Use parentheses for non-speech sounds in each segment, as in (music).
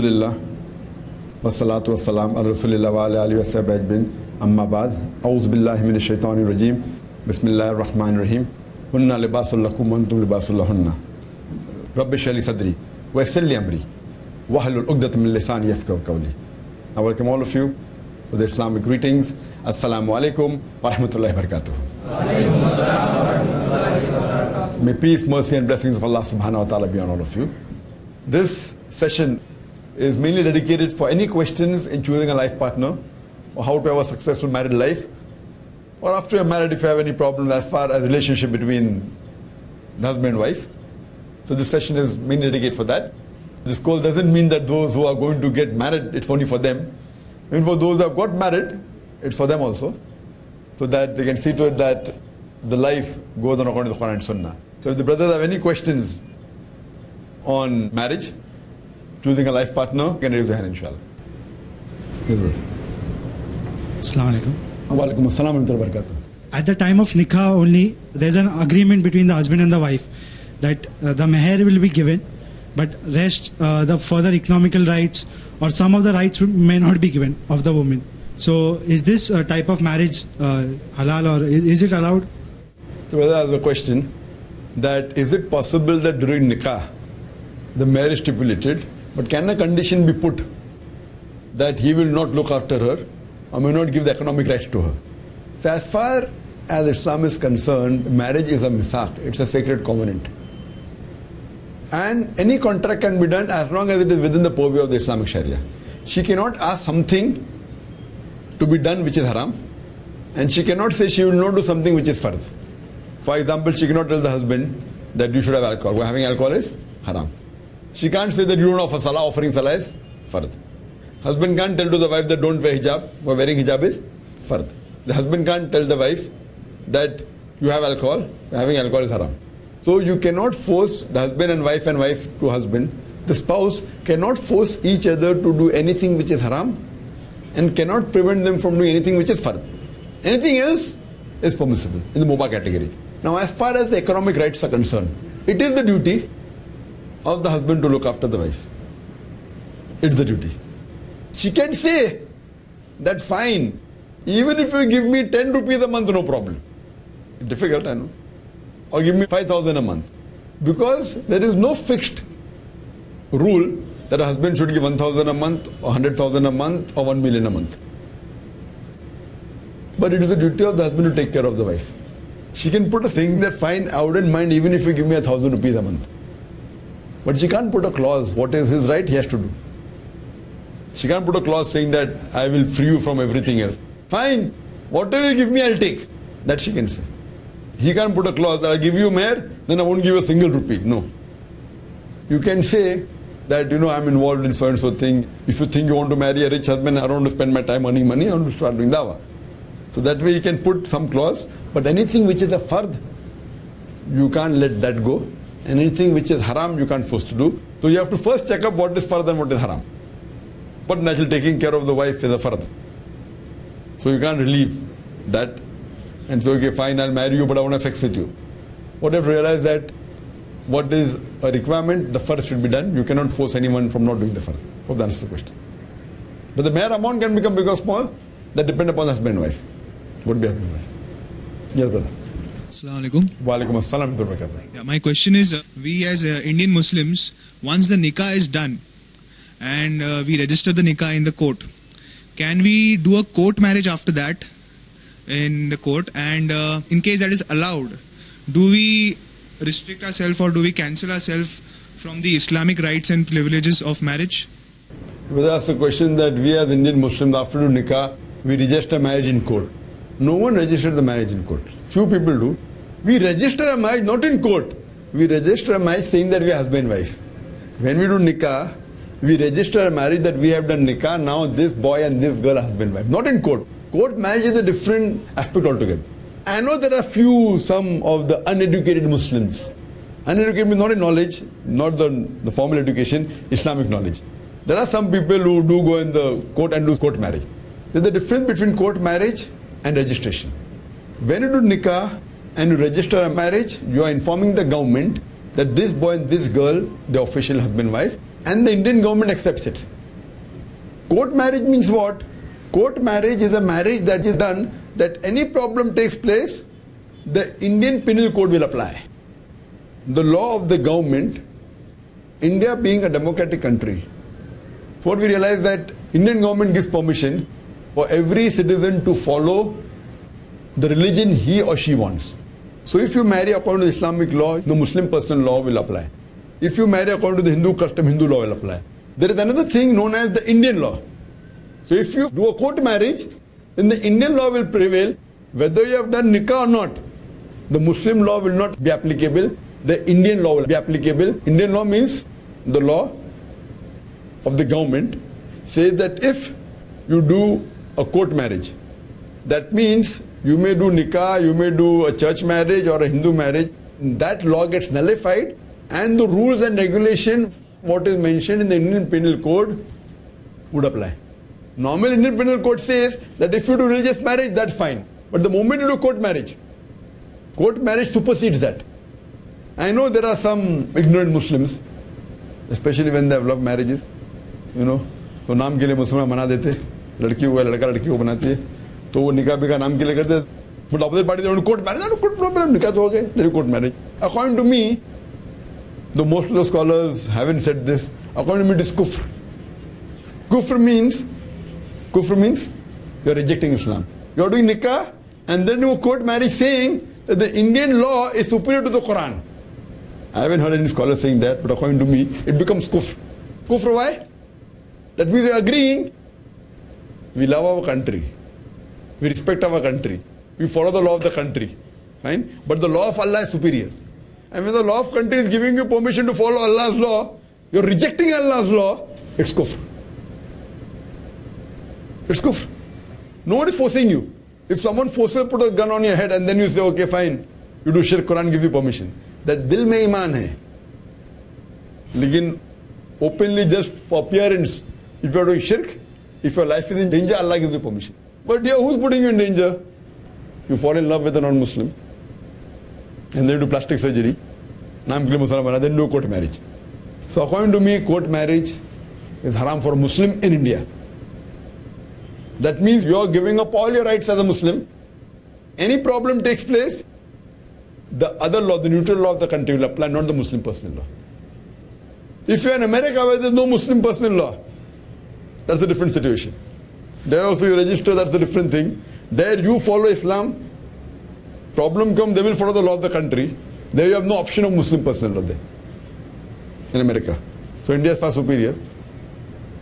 Alhamdulillah. Wassalatu wassalam ala rasulillah wa ala alihi wa sahbihi ajma'in. Amma ba'd. A'udhu billahi minash shaitanir rajim. Bismillahir rahmanir rahim. Hunna libasul lakum wa antum libasul lahunna. Rabbi shrah li sadri wa yassir li amri. Wahlul 'uqdatam min lisani yafqahu qawli. I welcome all of you with Islamic greetings. Assalamu alaikum wa rahmatullahi wa barakatuh. May peace, mercy, and blessings of Allah subhanahu wa ta'ala be on all of you. This session is mainly dedicated for any questions in choosing a life partner or how to have a successful married life. Or after you're married, if you have any problems as far as relationship between husband and wife. So this session is mainly dedicated for that. This call doesn't mean that those who are going to get married, it's only for them. Even for those who have got married, it's for them also. So that they can see to it that the life goes on according to the Quran and Sunnah. So if the brothers have any questions on marriage, choosing a life partner, can raise your hand inshallah. Assalamu alaikum. Wa alaikum assalam wa barakatuh. At the time of nikah only, there's an agreement between the husband and the wife that uh, the meher will be given, but rest, uh, the further economical rights or some of the rights may not be given of the woman. So, is this uh, type of marriage uh, halal or is, it allowed? So brother has a question that is it possible that during nikah the marriage stipulated, but can a condition be put that he will not look after her or may not give the economic rights to her? So as far as Islam is concerned, marriage is a misaq, it's a sacred covenant. And any contract can be done as long as it is within the purview of the Islamic Sharia. She cannot ask something to be done which is haram, and she cannot say she will not do something which is farz. For example, she cannot tell the husband that you should have alcohol. Having alcohol is haram. She can't say that you don't offer salah, offering salah is fard. Husband can't tell to the wife that don't wear hijab, or wearing hijab is fard. The husband can't tell the wife that you have alcohol, having alcohol is haram. So you cannot force the husband and wife and wife to husband. The spouse cannot force each other to do anything which is haram and cannot prevent them from doing anything which is fard. Anything else is permissible in the mubah category. Now, as far as the economic rights are concerned, it is the duty of the husband to look after the wife. It's the duty. She can say that fine, even if you give me 10 rupees a month, no problem. Difficult, I know. Or give me 5,000 a month. Because there is no fixed rule that a husband should give 1,000 a month, or 100,000 a month, or 1 million a month. But it is the duty of the husband to take care of the wife. She can put a thing that fine, I wouldn't mind even if you give me a thousand rupees a month. But she can't put a clause, what is his right, he has to do. She can't put a clause saying that I will free you from everything else. Fine, whatever you give me, I'll take. That she can say. He can't put a clause, I'll give you meher, then I won't give a single rupee. No. You can say that, you know, I'm involved in so and so thing. If you think you want to marry a rich husband, I don't want to spend my time earning money, I want to start doing dawa. So that way you can put some clause, but anything which is a fard, you can't let that go. And anything which is haram, you can't force to do. So you have to first check up what is fard and what is haram. But naturally taking care of the wife is a fard. So you can't relieve that and say, okay, fine, I'll marry you, but I want to sex with you. What I've realized that what is a requirement, the first should be done. You cannot force anyone from not doing the first. Hope that answers the question. But the meher amount can become big or small. That depend upon the husband and wife. Would be husband and wife. Yes, brother. Assalamu alaikum. Wa alaikum assalam. Yeah, my question is uh, we as uh, Indian Muslims, once the nikah is done and uh, we register the nikah in the court, can we do a court marriage after that in the court? And uh, in case that is allowed, do we restrict ourselves or do we cancel ourselves from the Islamic rights and privileges of marriage? Brother asked a question that we as Indian Muslims, after nikah, we register marriage in court. No one registered the marriage in court. Few people do. We register a marriage not in court. We register a marriage saying that we are husband and wife. When we do nikah, we register a marriage that we have done nikah, now this boy and this girl are husband and wife. Not in court. Court marriage is a different aspect altogether. I know there are few, some of the uneducated Muslims. Uneducated means not in knowledge, not the, the formal education, Islamic knowledge. There are some people who do go in the court and do court marriage. There's a difference between court marriage and registration. When you do nikah and you register a marriage, you are informing the government that this boy and this girl, the official husband wife, and the Indian government accepts it. Court marriage means what? Court marriage is a marriage that is done that any problem takes place, the Indian Penal Code will apply. The law of the government, India being a democratic country, what we realize that Indian government gives permission for every citizen to follow the religion he or she wants. So if you marry according to Islamic law, the Muslim personal law will apply. If you marry according to the Hindu custom, Hindu law will apply. There is another thing known as the Indian law. So if you do a court marriage, then the Indian law will prevail, whether you have done nikah or not. The Muslim law will not be applicable. The Indian law will be applicable. Indian law means the law of the government says that if you do a court marriage. That means you may do nikah, you may do a church marriage or a Hindu marriage. That law gets nullified and the rules and regulation what is mentioned in the Indian Penal Code would apply. Normal Indian Penal Code says that if you do religious marriage, that's fine. But the moment you do court marriage, court marriage supersedes that. I know there are some ignorant Muslims, especially when they have love marriages, you know, so naam ke liye Muslim mana dete. लड़की को लड़का लड़की को बनाती है तो वो निकाह बिका नाम के लिए करते but opposite party court marriage court problem निकाह तो हो गए there court marriage according to me the most of the scholars haven't said this according to me it कुफ्र कुफ्र मींस कुफ्र means you are rejecting Islam you are doing निकाह and then you court marriage saying that the Indian law is superior to the Quran. I haven't heard any scholar saying that, but according to me, it becomes kufr. Kufr, why? That means we are agreeing we love our country, we respect our country, we follow the law of the country, fine? But the law of Allah is superior. And when the law of country is giving you permission to follow Allah's law, you're rejecting Allah's law, it's kufr. It's kufr. No is forcing you. If someone forces put a gun on your head and then you say, okay, fine, you do shirk, Quran gives you permission. That dil mein iman hai. Lekin openly just for appearance, if you are doing shirk, if your life is in danger, Allah gives you permission. But yeah, who's putting you in danger? You fall in love with a non-Muslim and then you do plastic surgery. Liye Muslim then do court marriage. So according to me, court marriage is haram for a Muslim in India. That means you are giving up all your rights as a Muslim. Any problem takes place, the other law, the neutral law of the country will apply, not the Muslim personal law. If you're in America where there's no Muslim personal law, that's a different situation. There also you register, that's a different thing. There you follow Islam, problem come, they will follow the law of the country. There you have no option of Muslim personal law there. In America. So India is far superior.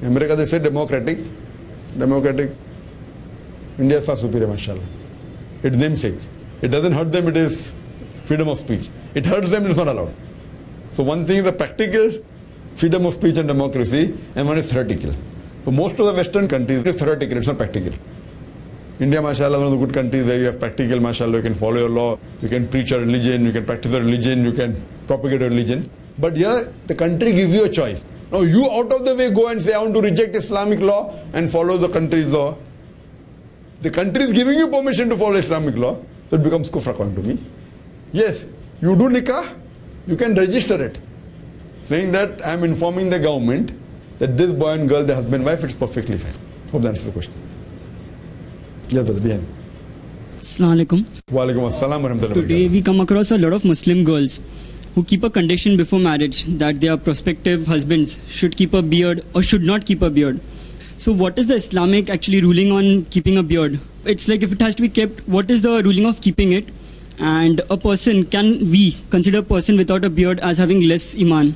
In America they say democratic. Democratic. India is far superior, mashallah. It's namesake. It doesn't hurt them, it is freedom of speech. It hurts them, it's not allowed. So one thing is the practical freedom of speech and democracy, and one is theoretical. So most of the Western countries, it's theoretical, it's not practical. India, mashallah, one of the good countries where you have practical, mashallah, you can follow your law, you can preach your religion, you can practice your religion, you can propagate your religion. But here, the country gives you a choice. Now you out of the way go and say, I want to reject Islamic law and follow the country's law. The country is giving you permission to follow Islamic law, so it becomes kufr according to me. Yes, you do nikah, you can register it, saying that I am informing the government that this boy and girl, the husband wife, it's perfectly fine. Hope that answers the question. Yes, brother, behind. Assalamu alaikum. Walaikum assalam wa Today we come across a lot of Muslim girls who keep a condition before marriage that their prospective husbands should keep a beard or should not keep a beard. So what is the Islamic actually ruling on keeping a beard? It's like if it has to be kept, what is the ruling of keeping it? And a person, can we consider a person without a beard as having less iman?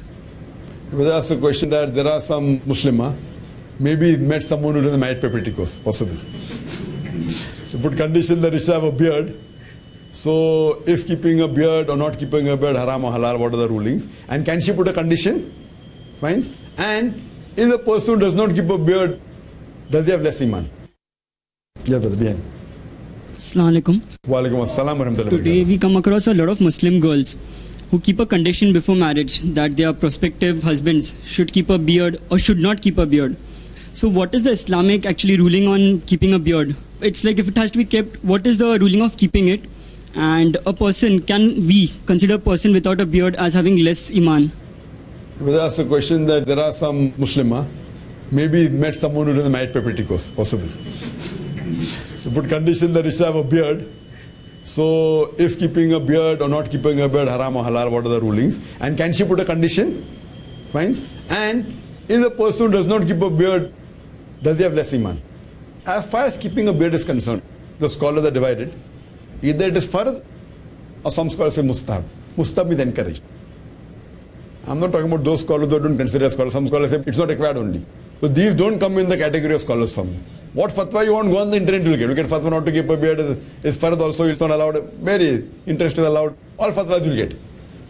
Brother asked a question that there are some Muslim, huh? maybe met someone who doesn't married petticoats, possible. they put (laughs) condition that he should have a beard. So is keeping a beard or not keeping a beard haram or halal? What are the rulings? And can she put a condition? Fine. And if a person does not keep a beard, does he have less iman? Yeah, brother, behind. Assalamu alaikum. Assalam wa rahmatullahi wa Today we come across a lot of Muslim girls who keep a condition before marriage that their prospective husbands should keep a beard or should not keep a beard. So what is the Islamic actually ruling on keeping a beard? It's like if it has to be kept, what is the ruling of keeping it? And a person, can we consider a person without a beard as having less iman? was asked a question that there are some Muslim, huh? maybe met someone who doesn't married papeticos, possible. to condition that he should have a beard. (laughs) So, is keeping a beard or not keeping a beard haram or halal? What are the rulings? And can she put a condition? Fine. And if a person does not keep a beard, does he have less iman? As far as keeping a beard is concerned, the scholars are divided. Either it is fard or some scholars say mustahab. Mustahab is encouraged. I'm not talking about those scholars who don't consider scholars. Some scholars say it's not required only. So these don't come in the category of scholars for me. What fatwa you want, go on the internet, you'll get. You get fatwa not to keep a beard, is, fard also, it's not allowed. Very interest is allowed. All fatwas you'll get.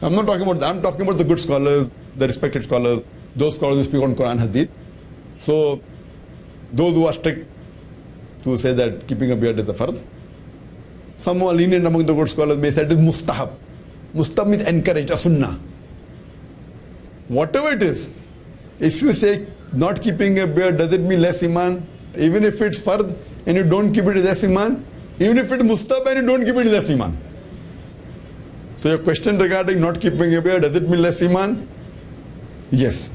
I'm not talking about that. I'm talking about the good scholars, the respected scholars, those scholars who speak on Quran Hadith. So, those who are strict to say that keeping a beard is a fard. Some are lenient among the good scholars may say it is mustahab. Mustahab means encouraged, a sunnah. Whatever it is, if you say not keeping a beard, does it mean less iman? Even if it's fard and you don't keep it, less iman. Even if it's mustahab and you don't keep it, less iman. So your question regarding not keeping a does it mean less iman? Yes.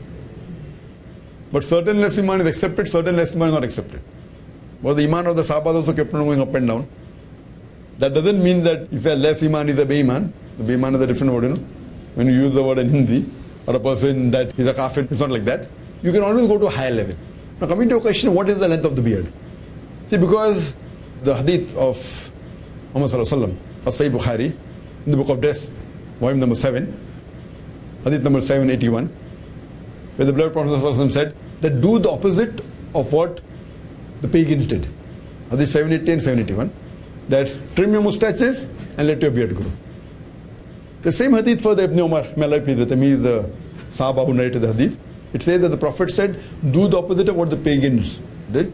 But certain less iman is accepted, certain less iman is not accepted. But the iman of the Sahaba also kept on going up and down. That doesn't mean that if a less iman is a bayman. The bayman is a different word, you know. When you use the word in Hindi, or a person that is a kafir, it's not like that. You can always go to a higher level. Now coming to your question, what is the length of the beard? See, because the hadith of Muhammad Sallallahu of Sahih Bukhari, in the book of dress, volume number 7, hadith number 781, where the beloved Prophet ﷺ said that do the opposite of what the pagans did. Hadith 780 and 781. That trim your mustaches and let your beard grow. The same hadith for the Ibn Umar, may Allah be with him, he is the Sahaba who narrated the hadith. It says that the Prophet said, do the opposite of what the pagans did.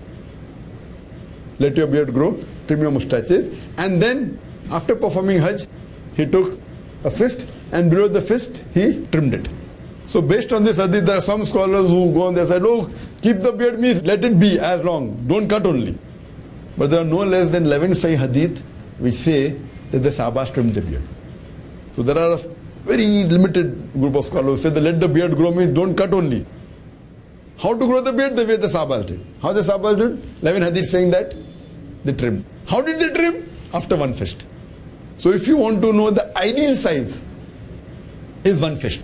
Let your beard grow, trim your mustaches, and then after performing Hajj, he took a fist and below the fist he trimmed it. So based on this hadith, there are some scholars who go on their side, oh, keep the beard means let it be as long, don't cut only. But there are no less than 11 Sahih hadith which say that the Sahabas trimmed the beard. So there are very limited group of scholars who say that let the beard grow means don't cut only. How to grow the beard? The way the Sahabas did. How the Sahabas did? 11 hadith saying that they trimmed. How did they trim? After one fist. So if you want to know the ideal size is one fist.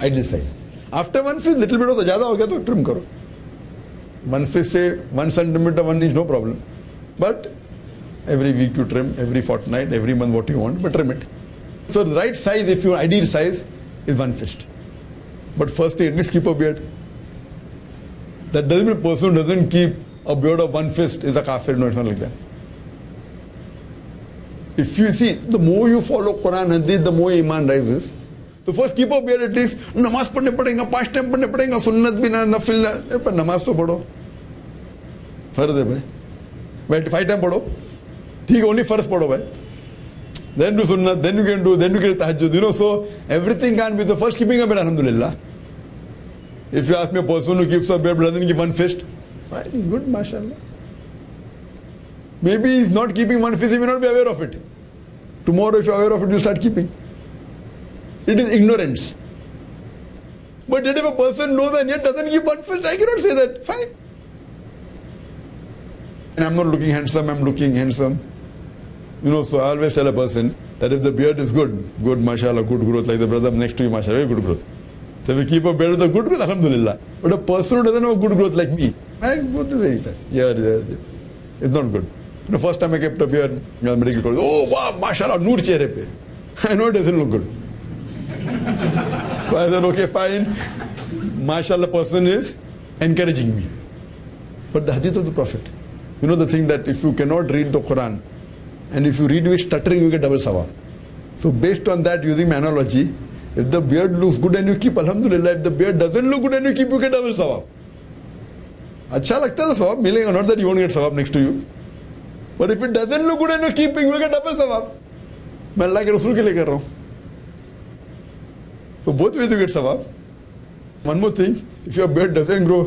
Ideal size. After one fist, little bit of the ज़्यादा हो गया तो trim करो. One fist say one centimeter, one inch, no problem. But every week you trim, every fortnight, every month what you want, but trim it. So the right size, if your ideal size, is one fist. But first thing, at least keep a beard. That doesn't mean a person who doesn't keep a beard of one fist is a kafir. No, it's not like that. If you see, the more you follow Quran and Hadith, the more iman rises. तो first keep up beer at least नमाज पढ़ने पड़ेगा पांच time पढ़ने पड़ेगा सुन्नत भी ना नफिल पर नमाज तो पढ़ो फर्ज है भाई भाई फाइव टाइम पढ़ो ठीक है ओनली फर्ज पढ़ो भाई then do sunnah, then you can do, then you get tahajjud, you know, so everything can be, so first keeping a bed, alhamdulillah. If you ask me a person who keeps a bed but doesn't give one fist, fine, good, mashallah. Maybe he's not keeping one fist, he may not be aware of it. Tomorrow if you're aware of it, you start keeping. It is ignorance. But yet if a person knows and yet doesn't give one fist, I cannot say that, fine. And I'm not looking handsome, I'm looking handsome. You know, so I always tell a person that if the beard is good, good, mashallah, good growth, like the brother next to you, mashallah, very good growth. So if we keep a beard with a good growth, alhamdulillah. But a person who doesn't have good growth like me, I go to the yeah, yeah, yeah. It's not good. The first time I kept a beard, my medical college, oh wow, mashallah, noor chehre pe. (laughs) I know it doesn't look good. so I said, okay, fine. Mashallah, person is encouraging me. But the hadith of the Prophet, you know the thing that if you cannot read the Quran, and if you read with stuttering, you get double sawab. So based on that, using my analogy, if the beard looks good and you keep, alhamdulillah, if the beard doesn't look good and you keep, you get double sawab. अच्छा लगता है तो सवाब मिलेगा not that you won't get sawab next to you but if it doesn't look good and you're keeping you will get double sawab मैं अल्लाह के रसूल के लिए कर रहा हूँ so both ways you get sawab one more thing if your beard doesn't grow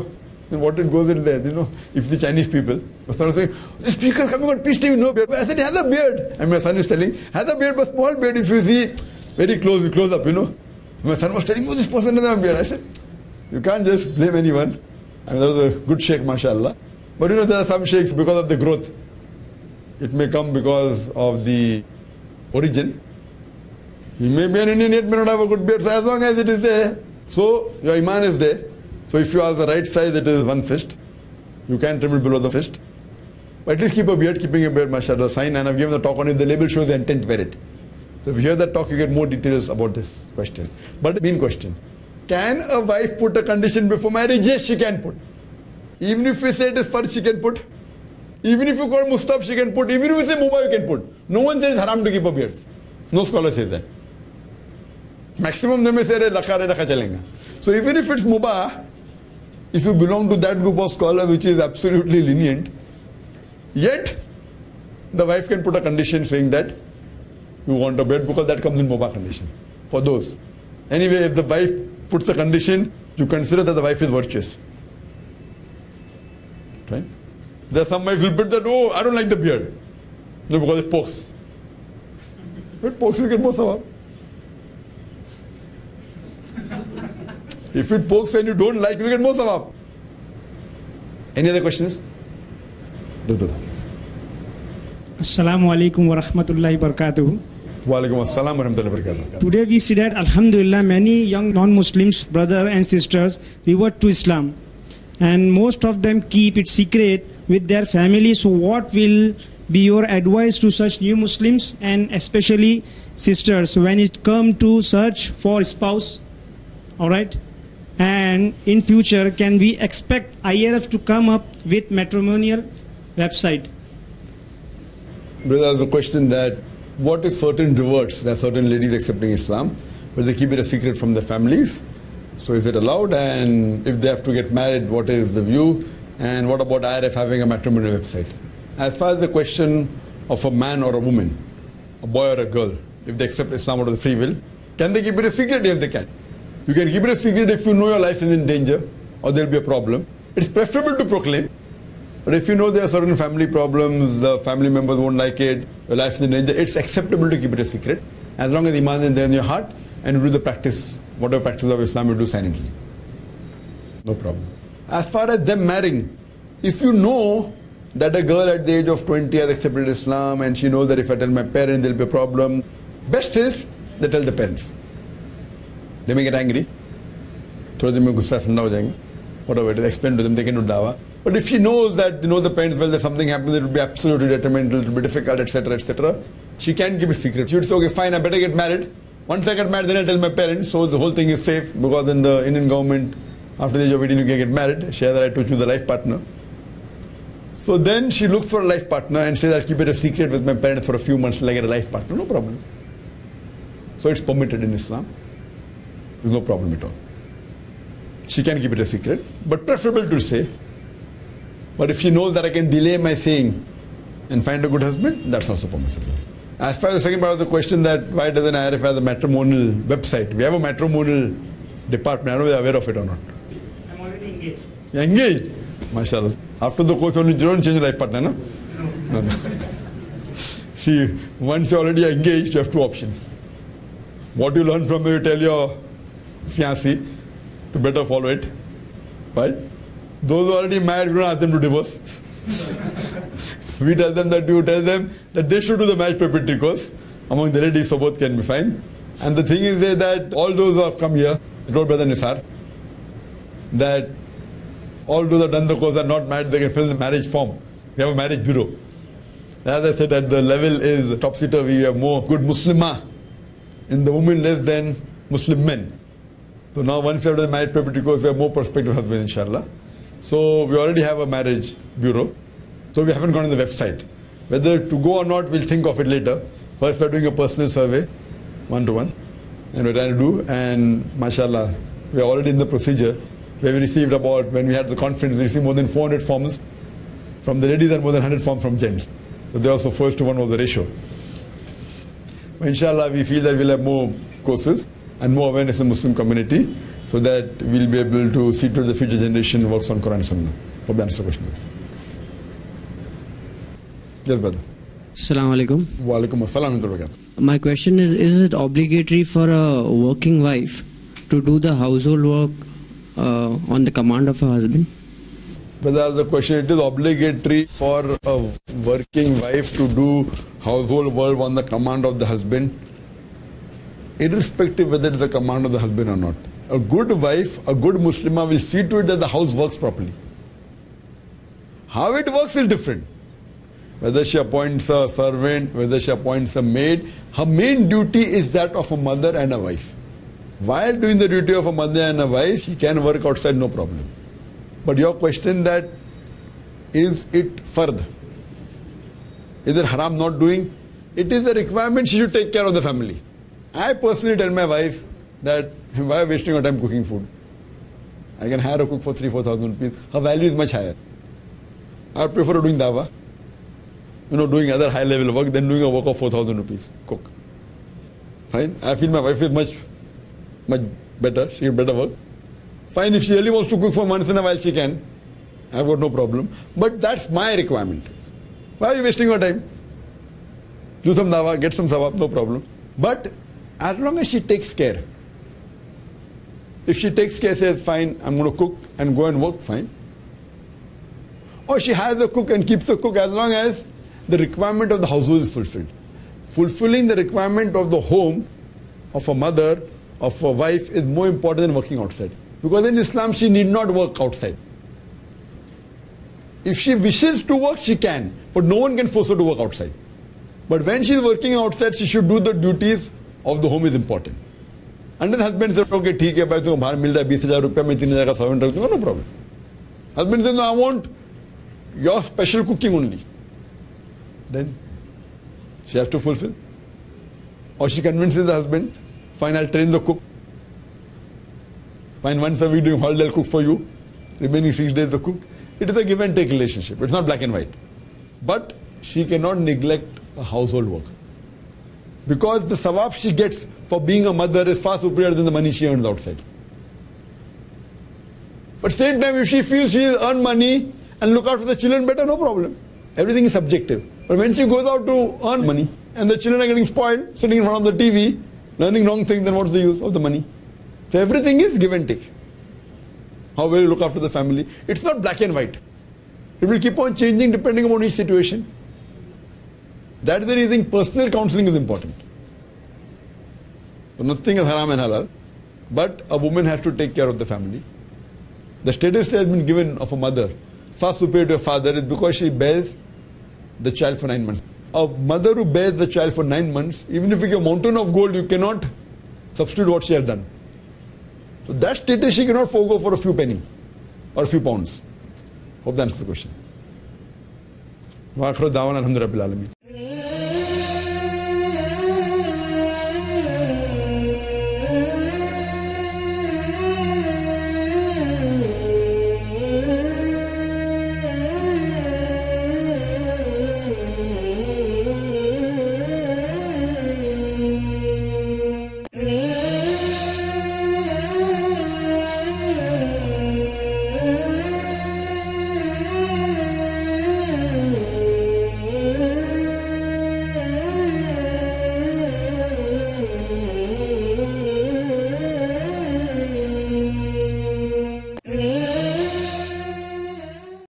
then what it goes in there you know if the Chinese people my son was saying the speaker coming on peace TV no beard I said has a beard and my son is telling has a beard but small beard if you see very close close up you know My son was telling oh, this person have a beard. I said, you can't just blame anyone. I mean, that was a good sheikh, mashallah. But you know, there are some sheikhs, because of the growth, it may come because of the origin. He may be an Indian yet may not have a good beard. So as long as it is there, so your iman is there. So if you are the right size, it is one fist. You can trim it below the fist. But at least keep a beard, keeping a beard, mashallah, sign. And I've given the talk on it. The label shows the intent, wear it. So if you hear that talk, you get more details about this question. But the main question, can a wife put a condition before marriage? Yes, she can put. Even if we say it is fard, she can put. Even if you call mustahab, she can put. Even if you say mubah, you can put. No one says haram to keep a beard. No scholar says that. Maximum they may say rakha re chalenga. So even if it's mubah, if you belong to that group of scholar which is absolutely lenient, yet the wife can put a condition saying that you want a beard because that comes in mubah condition for those. Anyway, if the wife puts a condition, you consider that the wife is virtuous. Right? There are some wives will put that, oh, I don't like the beard. No, because it pokes. It pokes, you get more sawab. If it pokes and you don't like, you get more sawab. Any other questions? Yes, brother. Assalamu alaikum wa rahmatullahi wa barakatuh. Walaikum assalam wa rahmatullahi wa barakatuh. Today we see that Alhamdulillah many young non-Muslims, brothers and sisters, revert to Islam. And most of them keep it secret with their families. So what will be your advice to such new Muslims and especially sisters when it come to search for spouse? Alright? And in future can we expect IRF to come up with matrimonial website? Brother, there's a question that what if certain reverts, there are certain ladies accepting Islam, but they keep it a secret from their families? So is it allowed? And if they have to get married, what is the view? And what about IRF having a matrimonial website? As far as the question of a man or a woman, a boy or a girl, if they accept Islam out of the free will, can they keep it a secret? Yes, they can. You can keep it a secret if you know your life is in danger or there'll be a problem. It's preferable to proclaim. But if you know there are certain family problems, the family members won't like it, your life is in danger, it's acceptable to keep it a secret. As long as Iman is there in your heart and you do the practice, whatever practice of Islam you do silently. No problem. As far as them marrying, if you know that a girl at the age of 20 has accepted Islam and she knows that if I tell my parents there'll be a problem, best is they tell the parents. They may get angry. Throw them into gussa Whatever it is, explain to them, they can do dawa. But if she knows that, you know, the parents, well, that something happens, it will be absolutely detrimental, it will be difficult, etc., etc., she can keep it secret. She would say, okay, fine, I better get married. Once I get married, then I'll tell my parents, so the whole thing is safe, because in the Indian government, after the age of 18, you can get married. She has the right to choose a life partner. So then she looks for a life partner and says, I'll keep it a secret with my parents for a few months till I get a life partner. No problem. So it's permitted in Islam. There's no problem at all. She can keep it a secret, but preferable to say. But if she knows that I can delay my saying and find a good husband, that's also permissible. As far as the second part of the question that why doesn't IRF have a matrimonial website? We have a matrimonial department. I don't know if you're aware of it or not. I'm already engaged. You're engaged? MashaAllah. After the course, only you don't change your life partner, no? No, no. See, once you're already engaged, you have two options. What do you learn from you tell your fiancé to better follow it. Right? Those who are already married, we don't ask them to divorce. (laughs) we tell them that you tell them that they should do the marriage preparatory course among the ladies, so both can be fine. And the thing is that all those who have come here, told Brother Nisar, that all those who have done the course are not married, they can fill the marriage form. We have a marriage bureau. As I said, at the level is top seater, we have more good Muslimah in the women less than Muslim men. So now once we have the marriage preparatory course, we have more prospective husbands, inshallah. So we already have a marriage bureau. So we haven't gone on the website. Whether to go or not, we'll think of it later. First, we're doing a personal survey, one to one, and we're trying to do. And mashallah, we're already in the procedure where we received about, when we had the conference, we received more than 400 forms from the ladies and more than 100 forms from gents. So they also first to one was the ratio. But inshallah, we feel that we'll have more courses and more awareness in Muslim community so that we'll be able to see to the future generation works on Quran and Sunnah. Hope that answers the question. Yes, brother. Assalamu alaikum. Wa alaikum assalam wa rahmatullahi wa barakatuh. My question is Is it obligatory for a working wife to do the household work uh, on the command of her husband? But that's the question. It is obligatory for a working wife to do household work on the command of the husband, irrespective whether it is the command of the husband or not. A good wife, a good Muslimah will see to it that the house works properly. How it works is different. Whether she appoints a servant, whether she appoints a maid, her main duty is that of a mother and a wife. While doing the duty of a mother and a wife, she can work outside, no problem. But your question that is it fard? Is it haram not doing? It is a requirement she should take care of the family. I personally tell my wife that why wasting your time cooking food? I can hire a cook for three, four thousand rupees. Her value is much higher. I prefer doing dawa, you know, doing other high level work than doing a work of four thousand rupees. Cook. Fine. I feel my wife is much, much better. She can better work. Fine, if she really wants to cook for once in a while, she can. I've got no problem. But that's my requirement. Why are you wasting your time? Do some dawa, get some sawab, no problem. But as long as she takes care, if she takes care, says, fine, I'm going to cook and go and work, fine. Or she has a cook and keeps the cook as long as the requirement of the household is fulfilled. Fulfilling the requirement of the home, of a mother, of a wife is more important than working outside. Because in Islam, she need not work outside. If she wishes to work, she can, but no one can force her to work outside. But when she is working outside, she should do the duties of the home is important. And then husband says, okay, ठीक है भाई तुम्हें बाहर मिल रहा है बीस हजार रुपया मैं तीन हजार का सर्वेंट रख दूंगा no problem. Husband says, no, I want your special cooking only. Then she has to fulfill. Or she convinces the husband, fine, I'll train the cook. Fine, once a week doing holiday, I'll cook for you. Remaining six days, the cook. It is a give and take relationship. It's not black and white. But she cannot neglect a household work. Because the sawab she gets for being a mother is far superior than the money she earns outside. But same time, if she feels she will earn money and look after the children better, no problem. Everything is subjective. But when she goes out to earn money and the children are getting spoiled, sitting in front of the TV, learning wrong things, then what's the use of the money? So everything is give and take. How will you look after the family? It's not black and white. It will keep on changing depending upon each situation. That is the reason personal counseling is important. Nothing is haram and halal, but a woman has to take care of the family. The status has been given of a mother, far superior to a father, is because she bears the child for nine months. A mother who bears the child for nine months, even if you give a mountain of gold, you cannot substitute what she has done. So that status she cannot forego for a few penny or a few pounds. Hope that answers the question.